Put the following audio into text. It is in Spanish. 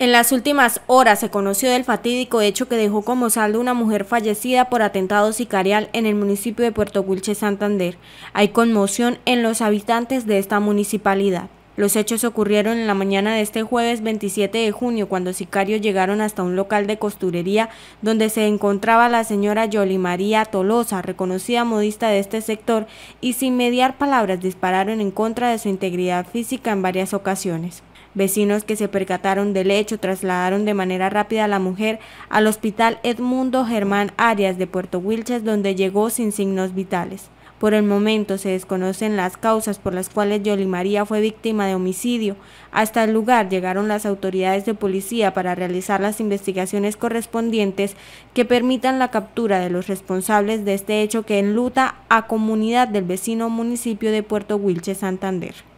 En las últimas horas se conoció del fatídico hecho que dejó como saldo una mujer fallecida por atentado sicarial en el municipio de Puerto Wilche, Santander. Hay conmoción en los habitantes de esta municipalidad. Los hechos ocurrieron en la mañana de este jueves 27 de junio cuando sicarios llegaron hasta un local de costurería donde se encontraba la señora Yoli María Tolosa, reconocida modista de este sector, y sin mediar palabras dispararon en contra de su integridad física en varias ocasiones. Vecinos que se percataron del hecho trasladaron de manera rápida a la mujer al Hospital Edmundo Germán Arias de Puerto Wilches, donde llegó sin signos vitales. Por el momento se desconocen las causas por las cuales Yoli María fue víctima de homicidio. Hasta el lugar llegaron las autoridades de policía para realizar las investigaciones correspondientes que permitan la captura de los responsables de este hecho que enluta a comunidad del vecino municipio de Puerto Wilches, Santander.